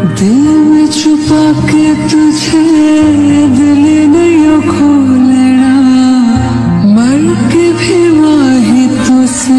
दिल में छुपा के तुझे दिल नहीं खो लेना मर के भी वाही तुझसे